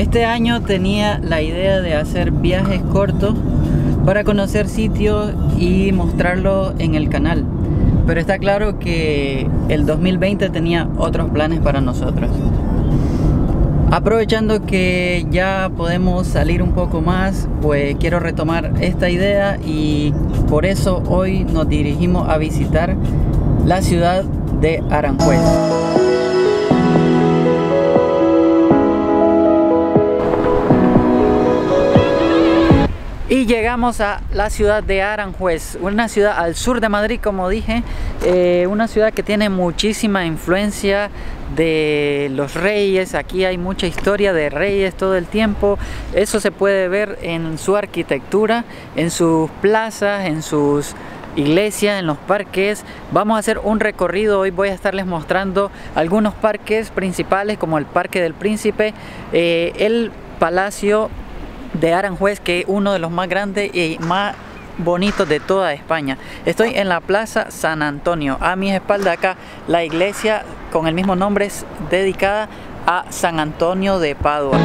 Este año tenía la idea de hacer viajes cortos para conocer sitios y mostrarlo en el canal. Pero está claro que el 2020 tenía otros planes para nosotros. Aprovechando que ya podemos salir un poco más, pues quiero retomar esta idea y por eso hoy nos dirigimos a visitar la ciudad de Aranjuez. Y llegamos a la ciudad de Aranjuez, una ciudad al sur de Madrid, como dije, eh, una ciudad que tiene muchísima influencia de los reyes, aquí hay mucha historia de reyes todo el tiempo, eso se puede ver en su arquitectura, en sus plazas, en sus iglesias, en los parques. Vamos a hacer un recorrido, hoy voy a estarles mostrando algunos parques principales como el Parque del Príncipe, eh, el Palacio de Aranjuez, que es uno de los más grandes y más bonitos de toda España. Estoy en la Plaza San Antonio. A mi espalda acá la iglesia con el mismo nombre es dedicada a San Antonio de Padua.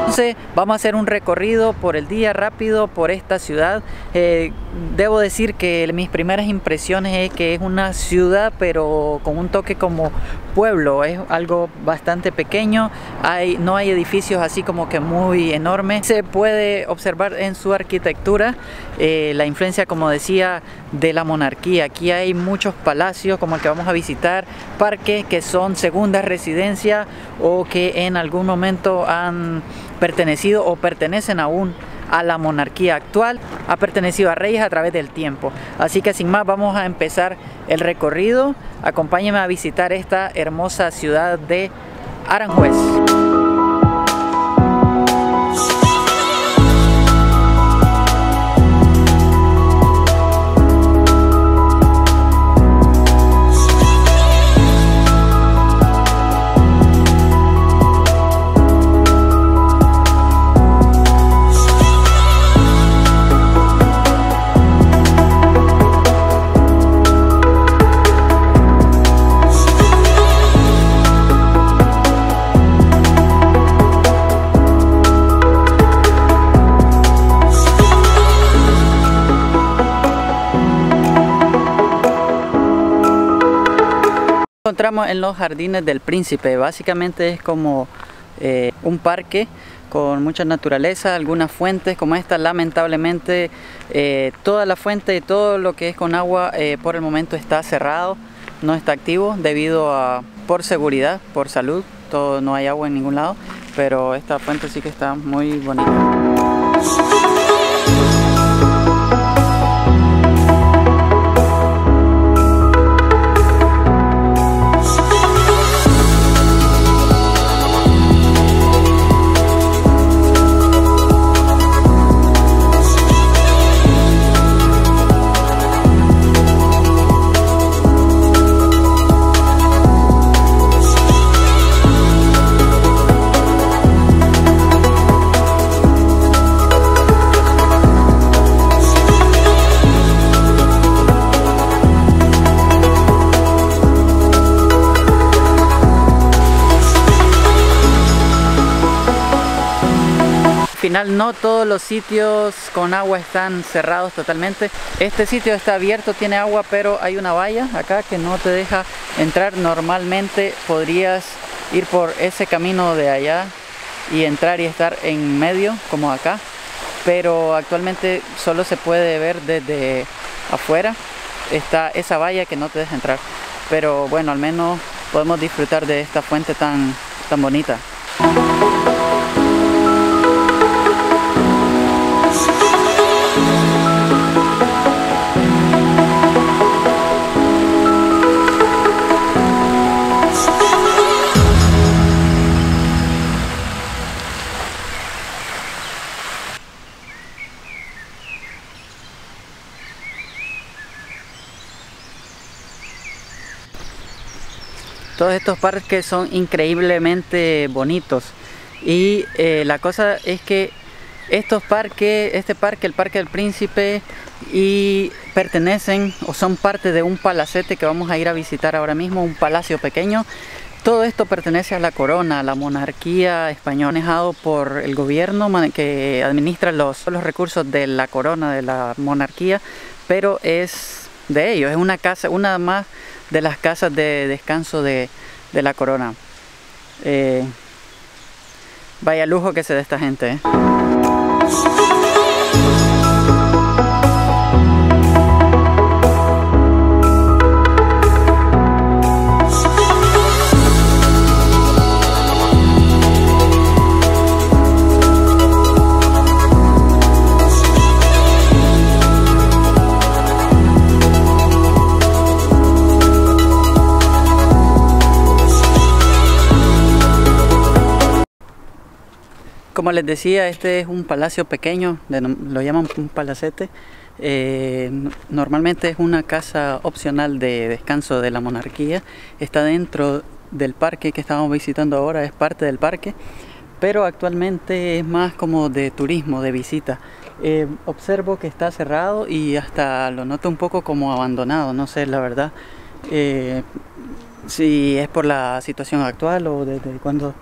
Entonces vamos a hacer un recorrido por el día rápido por esta ciudad. Eh, debo decir que mis primeras impresiones es que es una ciudad pero con un toque como es algo bastante pequeño, hay, no hay edificios así como que muy enormes. Se puede observar en su arquitectura eh, la influencia, como decía, de la monarquía. Aquí hay muchos palacios como el que vamos a visitar, parques que son segundas residencias o que en algún momento han pertenecido o pertenecen aún a la monarquía actual, ha pertenecido a reyes a través del tiempo. Así que sin más vamos a empezar el recorrido. Acompáñenme a visitar esta hermosa ciudad de Aranjuez. Encontramos en los jardines del príncipe. Básicamente es como eh, un parque con mucha naturaleza, algunas fuentes como esta, lamentablemente eh, toda la fuente y todo lo que es con agua eh, por el momento está cerrado, no está activo debido a, por seguridad, por salud, todo, no hay agua en ningún lado, pero esta fuente sí que está muy bonita. Final no todos los sitios con agua están cerrados totalmente. Este sitio está abierto, tiene agua, pero hay una valla acá que no te deja entrar. Normalmente podrías ir por ese camino de allá y entrar y estar en medio, como acá. Pero actualmente solo se puede ver desde afuera. Está esa valla que no te deja entrar. Pero bueno, al menos podemos disfrutar de esta fuente tan, tan bonita. Todos estos parques son increíblemente bonitos y eh, la cosa es que estos parques, este parque, el Parque del Príncipe, y pertenecen o son parte de un palacete que vamos a ir a visitar ahora mismo, un palacio pequeño. Todo esto pertenece a la corona, a la monarquía española, manejado por el gobierno que administra los, los recursos de la corona, de la monarquía, pero es de ellos, es una casa, una más de las casas de descanso de, la corona. Eh, vaya lujo que se da esta gente. ¿eh? Como les decía, este es un palacio pequeño, lo llaman un palacete. Eh, normalmente es una casa opcional de descanso de la monarquía. Está dentro del parque que estamos visitando ahora, es parte del parque, pero actualmente es más como de turismo, de visita. Eh, observo que está cerrado y hasta lo noto un poco como abandonado, no sé la verdad eh, si es por la situación actual o desde cuando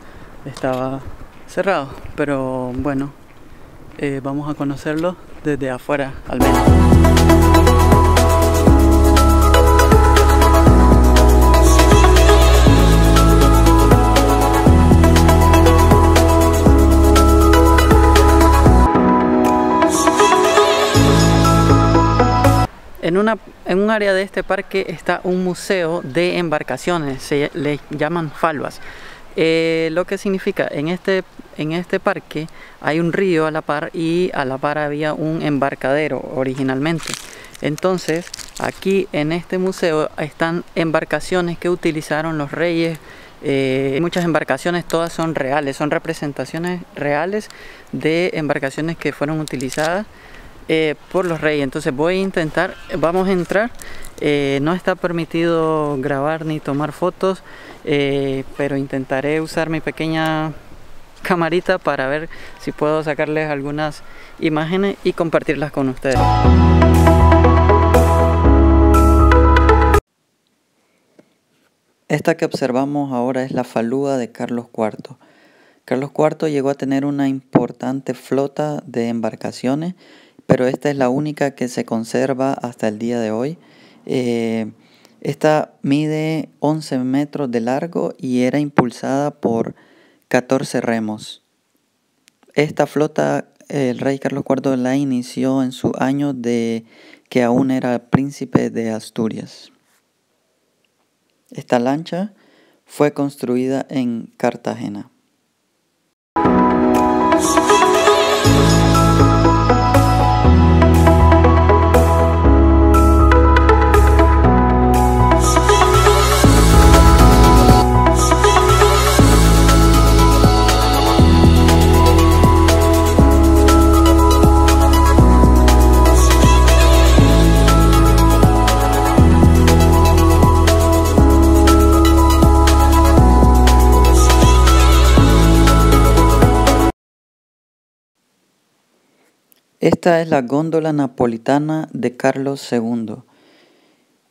estaba cerrado, pero bueno, eh, vamos a conocerlo desde afuera al menos. En, una, en un área de este parque está un museo de embarcaciones, se le llaman falvas. Eh, lo que significa, en este, en este parque hay un río a la par y a la par había un embarcadero originalmente. Entonces, aquí en este museo están embarcaciones que utilizaron los reyes. Eh, muchas embarcaciones, todas son reales, son representaciones reales de embarcaciones que fueron utilizadas eh, por los reyes. Entonces voy a intentar, vamos a entrar. No está permitido grabar ni tomar fotos. Eh, pero intentaré usar mi pequeña camarita para ver si puedo sacarles algunas imágenes y compartirlas con ustedes. Esta que observamos ahora es la falúa de Carlos IV. Carlos IV llegó a tener una importante flota de embarcaciones, pero esta es la única que se conserva hasta el día de hoy. Eh, esta mide 11 metros de largo y era impulsada por 14 remos. Esta flota el rey Carlos IV la inició en su año de que aún era príncipe de Asturias. Esta lancha fue construida en Cartagena. Esta es la góndola napolitana de Carlos II.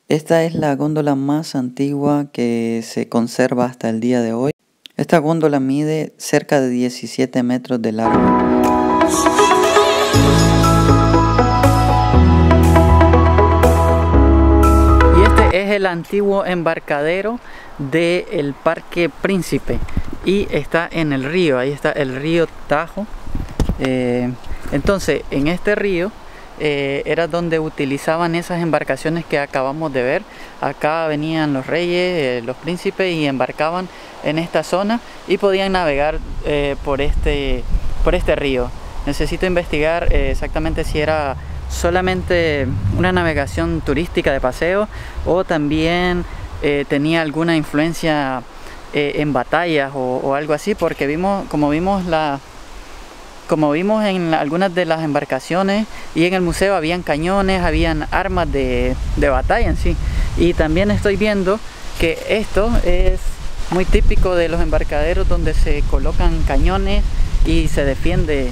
Esta es la góndola más antigua que se conserva hasta el día de hoy. Esta góndola mide cerca de 17 metros de largo. Y este es el antiguo embarcadero del Parque Príncipe y está en el río, ahí está el río Tajo. Eh, entonces, en este río eh, era donde utilizaban esas embarcaciones que acabamos de ver. Acá venían los reyes, eh, los príncipes y embarcaban en esta zona y podían navegar eh, por, este, por este río. Necesito investigar exactamente si era solamente una navegación turística de paseo o también tenía alguna influencia en batallas o, o algo así porque vimos como vimos la, como vimos en algunas de las embarcaciones y en el museo habían cañones, habían armas de, batalla en sí. Y también estoy viendo que esto es muy típico de los embarcaderos donde se colocan cañones y se defiende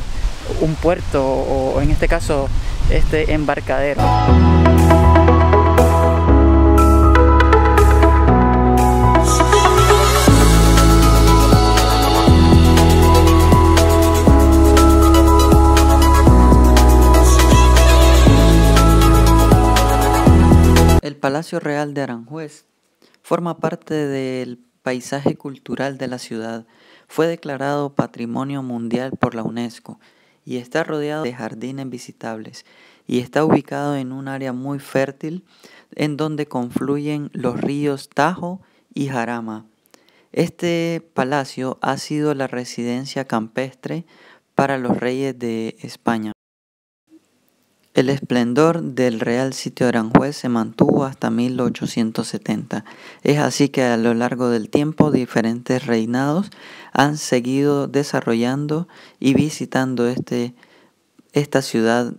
un puerto o en este caso este embarcadero. Palacio Real de Aranjuez forma parte del paisaje cultural de la ciudad. Fue declarado Patrimonio Mundial por la UNESCO y está rodeado de jardines visitables y está ubicado en un área muy fértil en donde confluyen los ríos Tajo y Jarama. Este palacio ha sido la residencia campestre para los reyes de España. El esplendor del Real Sitio de Aranjuez se mantuvo hasta 1870. Es así que a lo largo del tiempo diferentes reinados han seguido desarrollando y visitando este, esta ciudad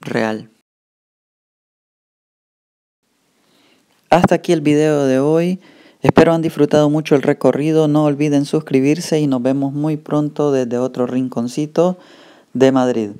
real. Hasta aquí el video de hoy. Espero han disfrutado mucho el recorrido. No olviden suscribirse y nos vemos muy pronto desde otro rinconcito de Madrid.